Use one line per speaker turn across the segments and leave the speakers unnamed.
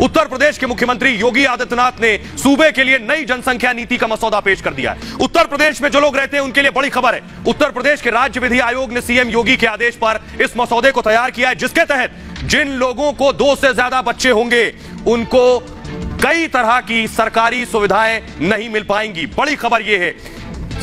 उत्तर प्रदेश के मुख्यमंत्री योगी आदित्यनाथ ने सूबे के लिए नई जनसंख्या नीति का मसौदा पेश कर दिया है। उत्तर प्रदेश में जो लोग रहते हैं, उनके लिए बड़ी खबर है। उत्तर प्रदेश के राज्य विधि आयोग ने सीएम योगी के आदेश पर इस मसौदे को तैयार किया है, जिसके तहत जिन लोगों को दो से ज़्यादा बच्चे होंगे, उनको कई तरह की सरकारी सुविधाएँ नहीं मिल पाएँगी। बड़ी खबर यह है।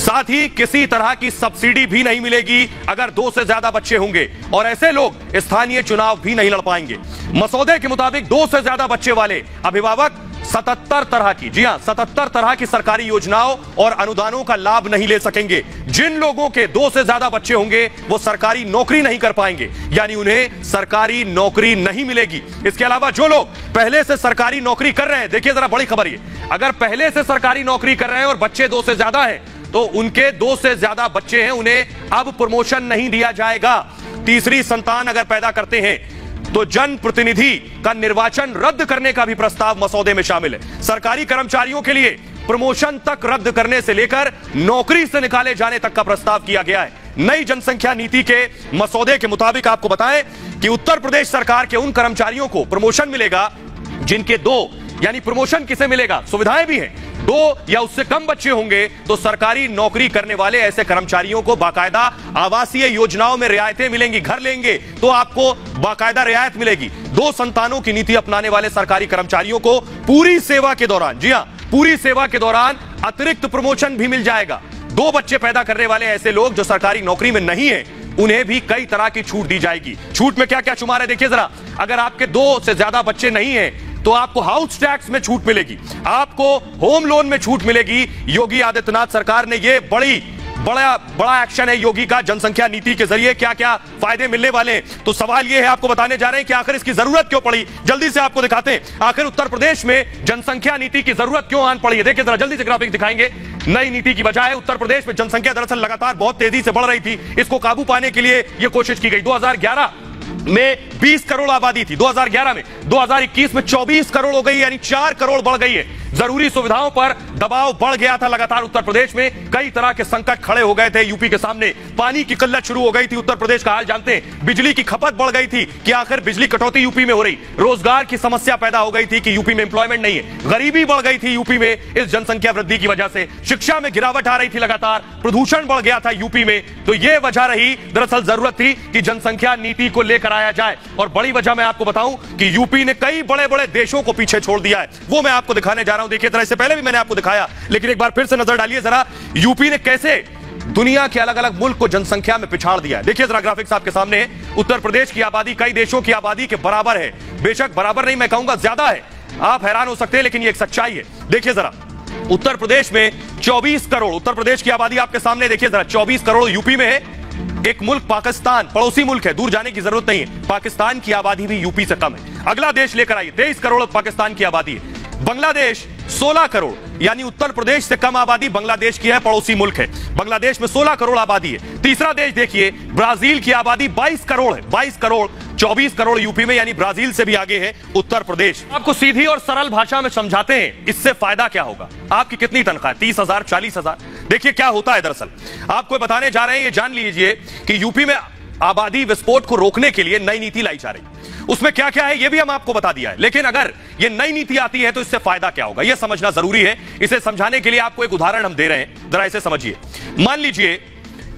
साथ ही किसी तरह की सब्सिडी भी नहीं मिलेगी अगर दो से ज़्यादा बच्चे होंगे। और ऐसे लोग स्थानीय चुनाव भी नहीं लड़ पाएँगे। मसौदे के मुताबिक दो से ज़्यादा बच्चे वाले अभिभावक 77 तरह की, जी हाँ 77 तरह की सरकारी योजनाओं और अनुदानों का लाभ नहीं ले सकेंगे। जिन लोगों के दो से ज़्यादा बच्चे होंगे, वो सरकारी नौकरी नहीं कर पाएँगे। यानी उन्हें सरकारी नौकरी नहीं मिलेगी। इसके अलावा जो लोग पहले से सरकारी नौकरी कर रहे हैं, देखिए जरा बड़ी खबर ये। अगर पहले से सरकारी नौकरी कर रहे हैं और बच्चे दो से ज़्यादा है तो उनके दो से ज़्यादा बच्चे हैं, उन्हें अब प्रमोशन नहीं दिया जाएगा। तीसरी संतान अगर पैदा करते हैं तो जन प्रतिनिधि का निर्वाचन रद्द करने का भी प्रस्ताव मसौदे में शामिल है। सरकारी कर्मचारियों के लिए प्रमोशन तक रद्द करने से लेकर नौकरी से निकाले जाने तक का प्रस्ताव किया गया है। नई जनसंख्या नीति के मसौदे के मुताबिक आपको बताएँ कि उत्तर प्रदेश सरकार के उन कर्मचारियों को प्रमोशन मिलेगा, जिनके दो, यानी प्रमोशन किसे मिलेगा? सुविधाएँ भी हैं। दो या उससे कम बच्चे होंगे तो सरकारी नौकरी करने वाले ऐसे कर्मचारियों को बाकायदा आवासीय योजनाओं में रियायतें मिलेंगी, घर लेंगे तो आपको बाकायदा रियायत मिलेगी। दो संतानों की नीति अपनाने वाले सरकारी कर्मचारियों को पूरी सेवा के दौरान, जी हाँ पूरी सेवा के दौरान अतिरिक्त प्रमोशन भी मिल जाएगा। दो बच्चे पैदा करने वाले ऐसे लोग जो सरकारी नौकरी में नहीं है, उन्हें भी कई तरह की छूट दी जाएगी। छूट में क्या क्या शुमार है? देखिए जरा, अगर आपके दो से ज़्यादा बच्चे नहीं है तो आपको हाउस टैक्स में छूट मिलेगी। आपको होम लोन में छूट मिलेगी। योगी आदित्यनाथ सरकार ने यह बड़ी, बड़ा बड़ा एक्शन है योगी का जनसंख्या नीति के ज़रिए। क्या क्या फ़ायदे मिलने वाले हैं? तो सवाल यह है, आपको बताने जा रहे हैं कि आखिर इसकी ज़रूरत क्यों पड़ी? जल्दी से आपको दिखाते हैं। आखिर उत्तर प्रदेश में जनसंख्या नीति की ज़रूरत क्यों आन पड़ी है? देखिए जरा जल्दी से ग्राफिक दिखाएँगे। नई नीति की बजाय उत्तर प्रदेश में जनसंख्या दरअसल लगातार बहुत तेज़ी से बढ़ रही थी। इसको काबू पाने के लिए यह कोशिश की गई। 2011 में 20 करोड़ आबादी थी। 2011 में। 2021 में 24 करोड़ हो गई, यानी 4 करोड़ बढ़ गई है। ज़रूरी सुविधाओं पर दबाव बढ़ गया था लगातार उत्तर प्रदेश में। कई तरह के संकट खड़े हो गए थे यूपी के सामने। पानी की किल्लत शुरू हो गई थी उत्तर प्रदेश का। हाल जानते हैं, बिजली की खपत बढ़ गई थी कि आखिर बिजली कटौती यूपी में हो रही। रोज़गार की समस्या पैदा हो गई थी कि यूपी में इंप्लॉयमेंट नहीं है। गरीबी बढ़ गई थी यूपी में। इस जनसंख्या वृद्धि की वजह से शिक्षा में गिरावट आ रही थी लगातार। प्रदूषण बढ़ गया था यूपी में। तो यह वजह रही, दरअसल ज़रूरत थी कि जनसंख्या नीति को लेकर आया जाए। और बड़ी वजह मैं आपको बताऊँ कि यूपी ने कई बड़े बड़े देशों को पीछे छोड़ दिया है। वो मैं आपको दिखाने जा रहा हूँ। देखिए तरह इससे पहले भी मैंने आपको दिखाया, लेकिन एक बार फिर से नज़र डालिए जरा, यूपी ने कैसे दुनिया के अलग अलग मुल्क को जनसंख्या में पिछाड़ दिया देखिए जरा ग्राफिक्स आपके सामने, उत्तर प्रदेश की आबादी कई देशों की आबादी के बराबर है। बेशक बराबर नहीं, मैं कहूँगा ज़्यादा है। आप हैरान हो सकते हैं, लेकिन ये एक सच्चाई है। देखिए जरा, उत्तर प्रदेश में 24 करोड़, उत्तर प्रदेश की आबादी आपके सामने, देखिए जरा 24 करोड़ यूपी में है। एक मुल्क पाकिस्तान, पड़ोसी मुल्क है, दूर जाने की ज़रूरत नहीं है। पाकिस्तान की आबादी भी यूपी से कम है। अगला देश लेकर आइए, तेईस करोड़ पाकिस्तान की आबादी है। बांग्लादेश 16 करोड़, यानी उत्तर प्रदेश से कम आबादी बांग्लादेश की है, पड़ोसी मुल्क है। बांग्लादेश में 16 करोड़ आबादी है। तीसरा देश देखिए, ब्राज़ील की आबादी 22 करोड़ है 22 करोड़ 24 करोड़ यूपी में, यानी ब्राज़ील से भी आगे है, उत्तर प्रदेश। आपको सीधी और सरल भाषा में समझाते हैं, इससे फ़ायदा क्या होगा? आपकी कितनी तनख्वाह तीस हज़ार, चालीस हज़ार? देखिए क्या होता है दरअसल। आपको बताने जा रहे हैं, ये जान लीजिए कि यूपी में आबादी विस्फोट को रोकने के लिए नई नीति लाई जा रही उसमें क्या क्या है यह भी हम आपको बता दिया है। लेकिन अगर यह नई नीति आती है तो इससे फ़ायदा क्या होगा? यह समझना ज़रूरी है। इसे समझाने के लिए आपको एक उदाहरण हम दे रहे हैं। जरा इसे समझिए। मान लीजिए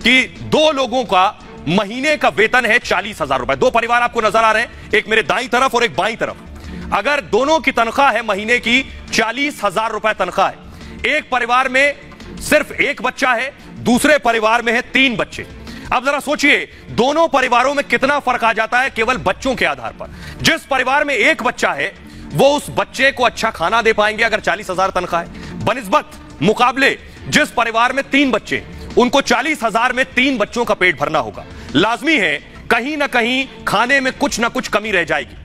कि दो लोगों का महीने का वेतन है चालीस हज़ार रुपए। दो परिवार आपको नज़र आ रहे हैं। एक मेरे दाई तरफ़ और एक बाई तरफ़। अगर दोनों की तनख्वाह है महीने की, चालीस हज़ार रुपए तनख्वाह है। एक परिवार में सिर्फ़ एक बच्चा है, दूसरे परिवार में है तीन बच्चे। अब जरा सोचिए, दोनों परिवारों में कितना फ़र्क आ जाता है केवल बच्चों के आधार पर। जिस परिवार में एक बच्चा है, वो उस बच्चे को अच्छा खाना दे पाएँगे अगर चालीस हज़ार तनख्वाह है। बनस्बत मुकाबले जिस परिवार में तीन बच्चे उनको चालीस हज़ार में तीन बच्चों का पेट भरना होगा। लाजमी है, कहीं ना कहीं खाने में कुछ ना कुछ कमी रह जाएगी।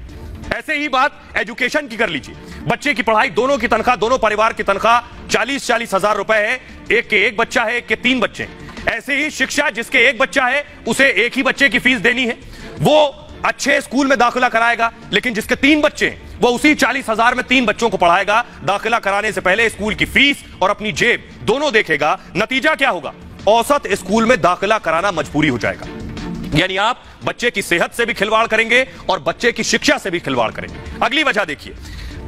ऐसे ही बात एजुकेशन की कर लीजिए। बच्चे की पढ़ाई दोनों की तनख्वाह, दोनों परिवार की तनख्वाह चालीस चालीस हज़ार रुपए है। एक के एक बच्चा है, एक के तीन बच्चे ऐसे ही शिक्षा जिसके एक बच्चा है, उसे एक ही बच्चे की फ़ीस देनी है। वो अच्छे स्कूल में दाखिला कराएगा, लेकिन जिसके तीन बच्चे हैं, वो उसी चालीस हज़ार में तीन बच्चों को पढ़ाएगा। दाखिला कराने से पहले स्कूल की फ़ीस और अपनी जेब दोनों देखेगा। नतीजा क्या होगा? औसत स्कूल में दाखिला कराना मजबूरी हो जाएगा। यानी आप बच्चे की सेहत से भी खिलवाड़ करेंगे और बच्चे की शिक्षा से भी खिलवाड़ करेंगे। अगली वजह देखिए,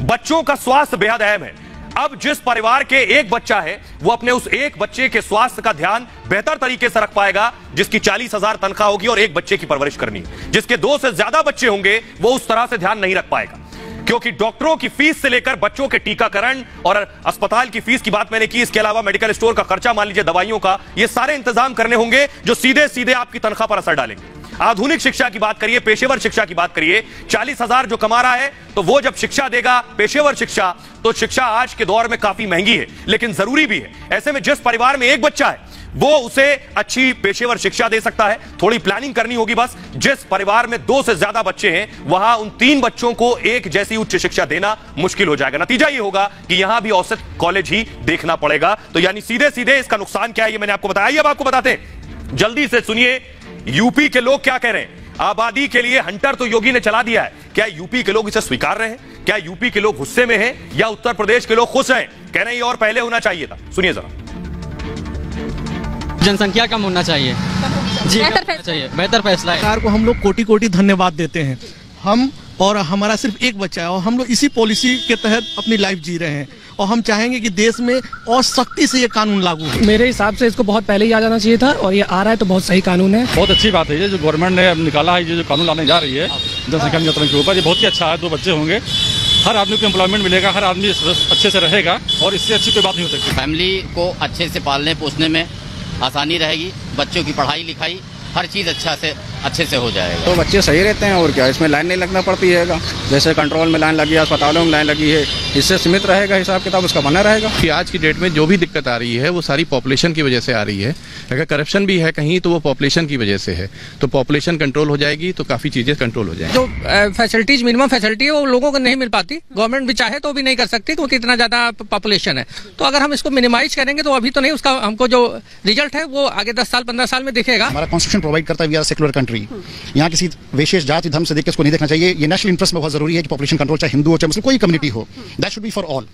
बच्चों का स्वास्थ्य बेहद अहम है। अब जिस परिवार के एक बच्चा है, वो अपने उस एक बच्चे के स्वास्थ्य का ध्यान बेहतर तरीके से रख पाएगा, जिसकी चालीस हज़ार तनख्वाह होगी और एक बच्चे की परवरिश करनी जिसके दो से ज़्यादा बच्चे होंगे, वो उस तरह से ध्यान नहीं रख पाएगा। क्योंकि डॉक्टरों की फ़ीस से लेकर बच्चों के टीकाकरण और अस्पताल की फ़ीस की बात मैंने की, इसके अलावा मेडिकल स्टोर का खर्चा, मान लीजिए दवाइयों का, ये सारे इंतज़ाम करने होंगे जो सीधे सीधे आपकी तनख्वाह पर असर डालेंगे। आधुनिक शिक्षा की बात करिए, पेशेवर शिक्षा की बात करिए, चालीस हज़ार जो कमा रहा है तो वो जब शिक्षा देगा, पेशेवर शिक्षा तो शिक्षा आज के दौर में काफ़ी महँगी है, लेकिन ज़रूरी भी है। ऐसे में जिस परिवार में एक बच्चा है, वो उसे अच्छी पेशेवर शिक्षा दे सकता है। थोड़ी प्लानिंग करनी होगी बस। जिस परिवार में दो से ज़्यादा बच्चे हैं, वहाँ उन तीन बच्चों को एक जैसी उच्च शिक्षा देना मुश्किल हो जाएगा। नतीजा ये होगा कि यहाँ भी औसत कॉलेज ही देखना पड़ेगा। तो यानी सीधे सीधे इसका नुकसान क्या है, ये मैंने आपको बताया। अब आपको बताते जल्दी से सुनिए, यूपी के लोग क्या कह रहे हैं? आबादी के लिए हंटर तो योगी ने चला दिया है। क्या यूपी के लोग इसे स्वीकार रहे हैं? क्या यूपी के लोग गुस्से में हैं या उत्तर प्रदेश के लोग खुश हैं? कह रहे हैं ये और पहले होना चाहिए था। सुनिए जरा।
जनसंख्या कम होना चाहिए। जी
बेहतर
चाहिए। बेहतर फैसला है।
सरकार को हम लोग कोटि कोटि धन्यवाद देते हैं। हम और हमारा सिर्फ़ एक बच्चा है और हम लोग इसी पॉलिसी के तहत अपनी लाइफ जी रहे हैं। और हम चाहेंगे कि देश में और सख्ती से ये कानून लागू हो।
मेरे हिसाब से इसको बहुत पहले ही आ जाना चाहिए था और ये आ रहा है तो बहुत सही कानून है।
बहुत अच्छी बात है ये जो गवर्नमेंट ने अब निकाला है ये जो कानून लाने जा रही है जनसंख्या नियंत्रण के ऊपर ये बहुत ही अच्छा है दो बच्चे होंगे। हर आदमी को एम्प्लॉयमेंट मिलेगा हर आदमी अच्छे से रहेगा और इससे अच्छी कोई बात नहीं हो सकती।
फैमिली को अच्छे से पालने पोसने में आसानी रहेगी बच्चों की पढ़ाई लिखाई हर चीज़ अच्छा से अच्छे से हो जाएगा।
तो बच्चे सही रहते हैं और क्या इसमें लाइन नहीं लगना पड़ती है जैसे कंट्रोल में लाइन लगी है अस्पतालों में लाइन लगी है इससे सीमित रहेगा हिसाब किताब उसका बना रहेगा?
कि आज की डेट में जो भी दिक्कत आ रही है वो सारी पॉपुलेशन की वजह से आ रही है। अगर करप्शन भी है कहीं तो वो पॉपुलेशन की वजह से है। तो पॉपुलेशन कंट्रोल हो जाएगी तो काफ़ी चीज़ें कंट्रोल हो जाएँगी।
जो फैसिलिटीज़ मिनिमम फैसिलिटी है वो लोगों को नहीं मिल पाती। गवर्नमेंट भी चाहे तो भी नहीं कर सकती क्योंकि इतना ज़्यादा पॉपुलेशन है। तो अगर हम इसको मिनिमाइज करेंगे तो अभी तो नहीं उसका हमको जो रिज़ल्ट है वो आगे दस साल पंद्रह साल में दिखेगा।
हमारा कॉन्स्टिट्यूशन प्रोवाइड करता है वी आर सेकुलर कंट्री यहाँ किसी विशेष जाति धर्म से देख के इसको नहीं देखना चाहिए। ये नेशनल इंटरेस्ट में बहुत ज़रूरी है कि पॉपुलेशन कंट्रोल चाहे हिंदू हो, चाहे मुस्लिम, कोई कम्युनिटी हो। That should be for all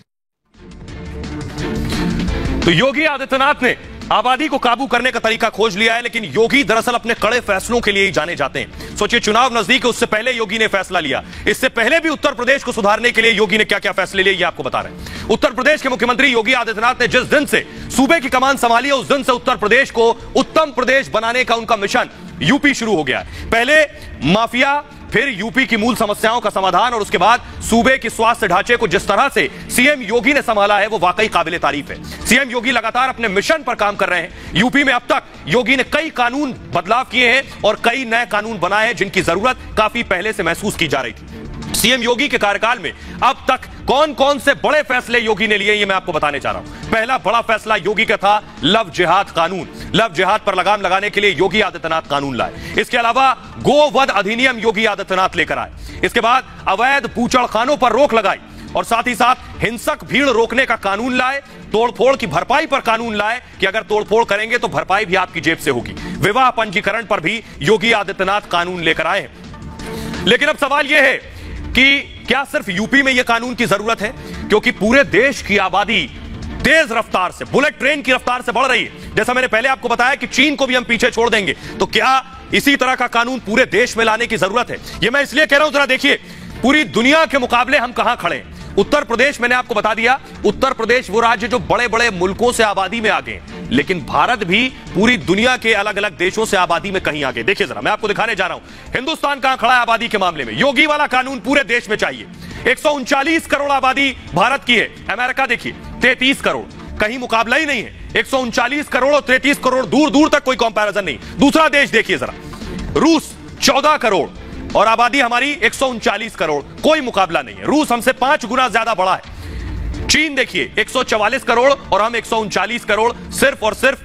तो योगी आदित्यनाथ ने आबादी को काबू करने का तरीका खोज लिया है, लेकिन योगी दरअसल अपने कड़े फैसलों के लिए ही जाने जाते हैं। सोचिए, चुनाव नज़दीक है, उससे पहले योगी ने फैसला लिया। इससे पहले भी उत्तर प्रदेश को सुधारने के लिए योगी ने क्या क्या फैसले लिए, ये आपको बता रहे हैं। उत्तर प्रदेश के मुख्यमंत्री योगी आदित्यनाथ ने जिस दिन से सूबे की कमान संभाली है, उस दिन से उत्तर प्रदेश को उत्तम प्रदेश बनाने का उनका मिशन यूपी शुरू हो गया पहले माफिया, फिर यूपी की मूल समस्याओं का समाधान और उसके बाद सूबे के स्वास्थ्य ढांचे को जिस तरह से सीएम योगी ने संभाला है, वो वाकई काबिल तारीफ़ है। सीएम योगी लगातार अपने मिशन पर काम कर रहे हैं। यूपी में अब तक योगी ने कई कानून बदलाव किए हैं और कई नए कानून बनाए हैं जिनकी ज़रूरत काफ़ी पहले से महसूस की जा रही थी। सीएम योगी के कार्यकाल में अब तक कौन कौन से बड़े फैसले योगी ने लिए, ये मैं आपको बताने चाह रहा हूँ। पहला बड़ा फैसला योगी का था लव जिहाद कानून। लव जिहाद पर लगाम लगाने के लिए योगी आदित्यनाथ कानून लाए। इसके अलावा गोवध अधिनियम योगी आदित्यनाथ लेकर आए। इसके बाद अवैध पूचड़ खानों पर रोक लगाई और साथ ही साथ हिंसक भीड़ रोकने का कानून लाए, तोड़फोड़ की भरपाई पर कानून लाए कि अगर तोड़फोड़ करेंगे तो भरपाई भी आपकी जेब से होगी। विवाह पंजीकरण पर भी योगी आदित्यनाथ कानून लेकर आए लेकिन अब सवाल यह है कि क्या सिर्फ़ यूपी में यह कानून की ज़रूरत है? क्योंकि पूरे देश की आबादी तेज रफ्तार से, बुलेट ट्रेन की रफ्तार से बढ़ रही है। जैसा मैंने पहले आपको बताया कि चीन को भी हम पीछे छोड़ देंगे। तो क्या इसी तरह का कानून पूरे देश में लाने की ज़रूरत है? यह मैं इसलिए कह रहा हूँ, जरा देखिए, पूरी दुनिया के मुकाबले हम कहाँ खड़े हैं? उत्तर प्रदेश मैंने आपको बता दिया, उत्तर प्रदेश वो राज्य जो बड़े बड़े मुल्कों से आबादी में आगे लेकिन भारत भी पूरी दुनिया के अलग अलग देशों से आबादी में कहीं आगे। देखिए जरा, मैं आपको दिखाने जा रहा हूँ। हिंदुस्तान कहाँ खड़ा है आबादी के मामले में? योगी वाला कानून पूरे देश में चाहिए। एक करोड़ आबादी भारत की है। अमेरिका देखिए, तैतीस करोड़। कहीं मुकाबला ही नहीं है। एक करोड़ और तैतीस करोड़ दूर दूर तक कोई कंपैरिजन नहीं। दूसरा देश देखिए जरा। रूस, चौदह करोड़। और आबादी हमारी एक करोड़। कोई मुकाबला नहीं है। रूस हमसे पाँच गुना ज़्यादा बड़ा है। चीन देखिए 144 करोड़ और हम एक करोड़, सिर्फ़ और सिर्फ़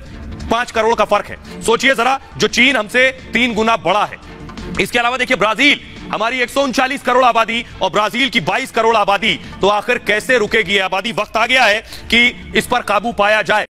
पाँच करोड़ का फ़र्क है। सोचिए जरा, जो चीन हमसे तीन गुना बड़ा है। इसके अलावा देखिए, ब्राज़ील, हमारी एक करोड़ आबादी और ब्राज़ील की 22 करोड़ आबादी तो आखिर कैसे रुकेगी आबादी? वक्त आ गया है कि इस पर काबू पाया जाए।